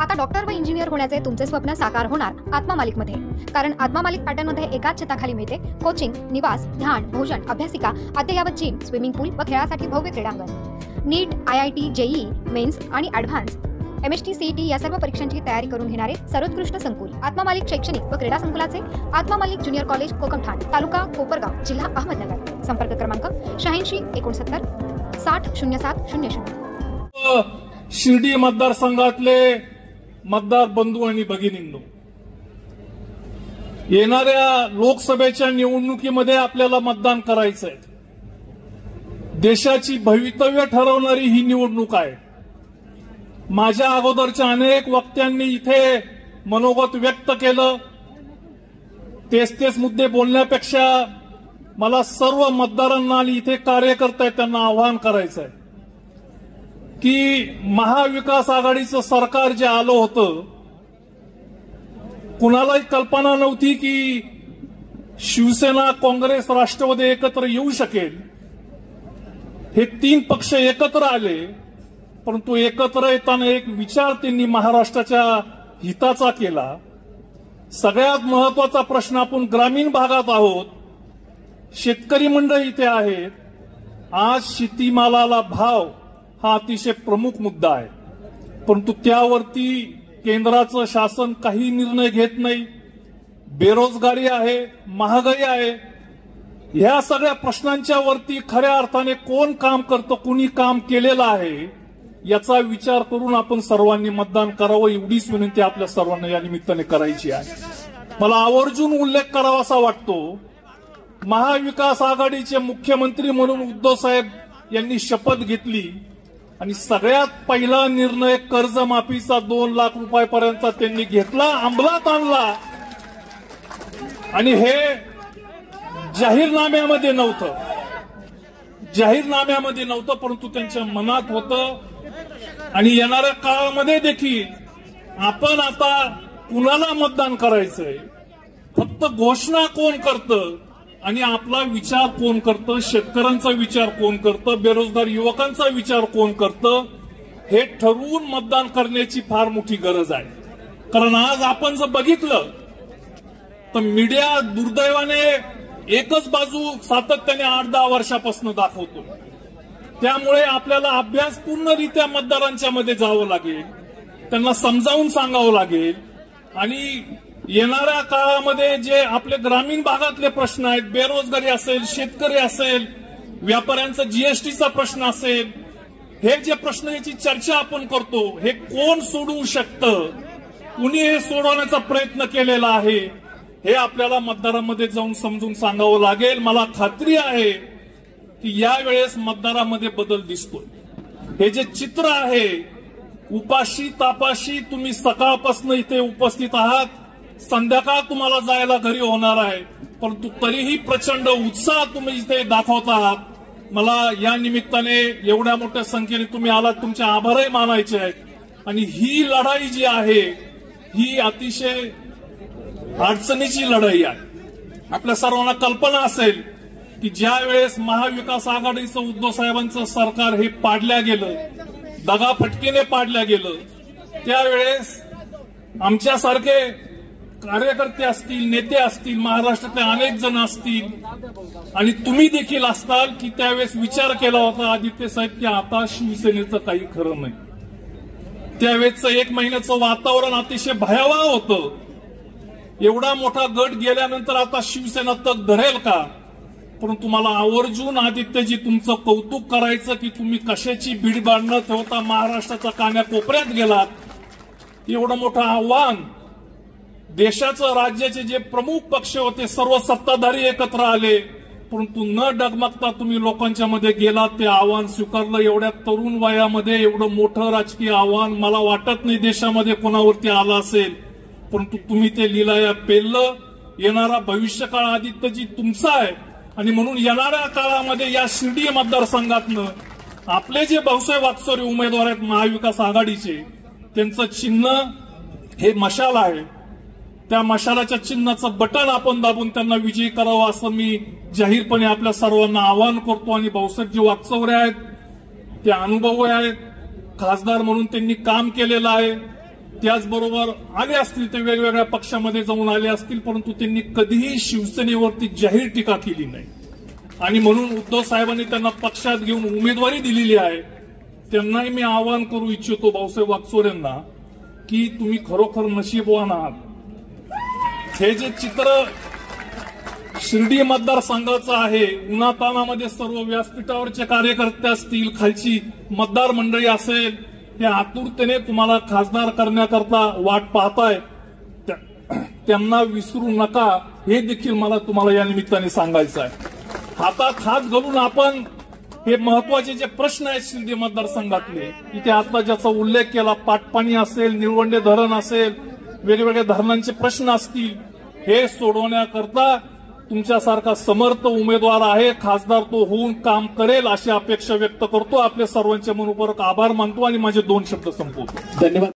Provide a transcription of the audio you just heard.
आता डॉक्टर व इंजिनियर होण्याचे तुमचे स्वप्न साकार होणार आत्मा मालिकमध्ये कारण आत्मा मालिक पॅटर्नमध्ये एकाच छताखाली मिळते. कोचिंग निवास ध्यान भोजन अभ्यासिका अद्ययावत जिम स्विमिंग पूल व खेळासाठी भव्य क्रीडांगण. NEET I I T JEE mains आणि advance M S T CET या सर्व परीक्षांची तयारी करून घेणारे सर्वोत्कृष्ट संकुल आत्मा मालिक शैक्षणिक व क्रीडा संकुलाचे आत्मा मालिक ज्युनियर कॉलेज कोकमठाण तालुका कोपरगाव जिल्हा अहमदनगर. संपर्क क्रमांक शहाऐंशी एकोणसत्तर साठ शून्य सात शून्य शून्य. शिर्डी मतदारसंघातले मतदार बंधू आणि भगिनींनो येणाऱ्या लोकसभेच्या निवडणुकीमध्ये आपल्याला मतदान करायचंय. देशाची भवितव्य ठरवणारी ही निवडणूक आहे. माझ्या अगोदरच्या अनेक वक्त्यांनी इथे मनोगत व्यक्त केलं. तेच तेच मुद्दे बोलण्यापेक्षा मला सर्व मतदारांना आणि इथे कार्यकर्ते त्यांना आवाहन करायचं आहे की महाविकास आघाडीचं सरकार जे आलं होतं कुणालाही कल्पना नव्हती की शिवसेना काँग्रेस राष्ट्रवादी एकत्र येऊ शकेल. हे तीन पक्ष एकत्र आले परंतु एकत्र येताना एक विचार त्यांनी महाराष्ट्राच्या हिताचा केला. सगळ्यात महत्त्वाचा प्रश्न आपण ग्रामीण भागात आहोत. शेतकरी मंडळ इथे आहेत. आज शेतीमालाला भाव हा अतिशय प्रमुख मुद्दा आहे. परंतु त्यावरती केंद्राचं शासन काही निर्णय घेत नाही. बेरोजगारी आहे महागाई आहे. ह्या सगळ्या प्रश्नांच्या वरती खऱ्या अर्थाने कोण काम करतं कुणी काम केलेलं आहे याचा विचार करून आपण सर्वांनी मतदान करावं एवढीच विनंती आपल्या सर्वांना या निमित्ताने करायची आहे. मला आवर्जून उल्लेख करावासा वाटतो महाविकास आघाडीचे मुख्यमंत्री म्हणून उद्धव साहेब यांनी शपथ घेतली. आणि सगळ्यात पहिला निर्णय कर्जमाफीचा दोन लाख रुपयापर्यंत त्यांनी घेतला अंमलात आणला. आणि हे जाहीरनाम्यामध्ये नव्हतं. जाहीरनाम्यामध्ये नव्हतं परंतु त्यांच्या मनात होतं. आणि येणाऱ्या काळामध्ये देखील आपण आता कुणाला मतदान करायचंय? फक्त घोषणा कोण करतं? आणि आपला विचार कोण करतं? शेतकऱ्यांचा विचार कोण करतं? बेरोजगार युवकांचा विचार कोण करतं? हे ठरवून मतदान करण्याची फार मोठी गरज आहे. कारण आज आपण जर बघितलं तर मीडिया दुर्दैवाने एकच बाजू सातत्याने आठ दहा वर्षापासून दाखवतो. त्यामुळे आपल्याला अभ्यासपूर्णरित्या मतदारांच्या मध्ये जावं लागेल. त्यांना समजावून सांगावं लागेल. आणि येणाऱ्या काळामध्ये जे आपले ग्रामीण भागातले प्रश्न आहेत बेरोजगारी असेल शेतकरी असेल व्यापाऱ्यांचा जीएसटीचा प्रश्न असेल हे जे प्रश्न याची चर्चा आपण करतो हे कोण सोडवू शकतं? कुणी हे सोडवण्याचा प्रयत्न केलेला आहे? हे आपल्याला मतदारांमध्ये जाऊन समजून सांगावं लागेल. मला खात्री आहे की यावेळेस मतदारामध्ये बदल दिसतोय. हे जे चित्र आहे उपाशी तापाशी तुम्ही सकाळपासून इथे उपस्थित आहात. संध्याकाळ तुम्हाला जायला घरी होणार आहे. परंतु तरीही प्रचंड उत्साह तुम्ही इथे दाखवत आहात मला या निमित्ताने एवढ्या मोठ्या संख्येने तुम्ही आलात तुमचे आभारही मानायचे आहेत. आणि ही लढाई जी आहे ही अतिशय अडचणीची लढाई आहे. आपल्या सर्वांना कल्पना असेल की ज्या वेळेस महाविकास आघाडीचं उद्धव साहेबांचं सरकार हे पाडल्या गेलं दगाफटकीने पाडल्या गेलं त्यावेळेस आमच्यासारखे कार्यकर्ते असतील नेते असतील महाराष्ट्रातले अनेक जण असतील. आणि तुम्ही देखील असताल की त्यावेळेस विचार केला होता आदित्य साहेब की आता शिवसेनेचं काही खरं नाही. त्यावेळेसचं एक महिन्याचं वातावरण अतिशय भयावह होतं. एवढा मोठा गट गेल्यानंतर आता शिवसेना तग धरेल का? परंतु मला आवर्जून आदित्यजी तुमचं कौतुक करायचं की तुम्ही कशाची भीड न ठेवता? महाराष्ट्राच्या कान्या कोपऱ्यात गेलात. एवढं मोठं आव्हान देशाचं राज्याचे जे प्रमुख पक्ष होते सर्व सत्ताधारी एकत्र आले. परंतु न डगमगता तुम्ही लोकांच्या मध्ये गेलात. ते आव्हान स्वीकारलं. एवढ्या तरुण वयामध्ये एवढं मोठं राजकीय आव्हान मला वाटत नाही देशामध्ये कोणावरती आलं असेल. परंतु तुम्ही ते लिलाया पेललं. येणारा भविष्यकाळ आदित्यजी तुमचा आहे. आणि म्हणून येणाऱ्या काळामध्ये या शिर्डी मतदारसंघातनं आपले जे भाऊसाहेब वाकसोरे उमेदवार आहेत महाविकास आघाडीचे त्यांचं चिन्ह हे मशाल आहे. त्या मशालाच्या चिन्हाचं बटन आपण दाबून त्यांना विजयी करावं असं मी जाहीरपणे आपल्या सर्वांना आवाहन करतो आणि भाऊसाहेबजी वाकचौरे आहेत ते अनुभव आहेत खासदार म्हणून त्यांनी काम केलेलं आहे. त्याचबरोबर आले असतील ते वेगवेगळ्या पक्षामध्ये जाऊन आले असतील परंतु त्यांनी कधीही शिवसेनेवरती जाहीर टीका केली नाही. आणि म्हणून उद्धव साहेबांनी त्यांना पक्षात घेऊन उमेदवारी दिलेली आहे. त्यांनाही मी आवाहन करू इच्छितो भाऊसाहेब वागचोरेंना की तुम्ही खरोखर नशीबवान आहात. हे जे चित्र शिर्डी मतदारसंघाचं आहे उन्हातानामध्ये सर्व व्यासपीठावरचे कार्यकर्ते असतील खालची मतदार मंडळी असेल हे आतुरतेने तुम्हाला खासदार करण्याकरता वाट पाहताय त्या- त्यांना विसरू नका. हे देखील मला तुम्हाला या निमित्ताने सांगायचं आहे. हातात हात घालून आपण हे महत्त्वाचे जे प्रश्न आहेत शिर्डी मतदारसंघातले इथे आता ज्याचा उल्लेख केला पाटपाणी असेल निळवंडे धरण असेल वेगवेगळ्या धरणांचे प्रश्न असतील हे सोडवण्याकरता तुमच्यासारखा समर्थ उमेदवार आहे खासदार तो होऊन काम करेल अशी अपेक्षा व्यक्त करतो. आपल्या सर्वांच्या मनोपूर्वक आभार मानतो आणि माझे दोन शब्द संपवतो. धन्यवाद.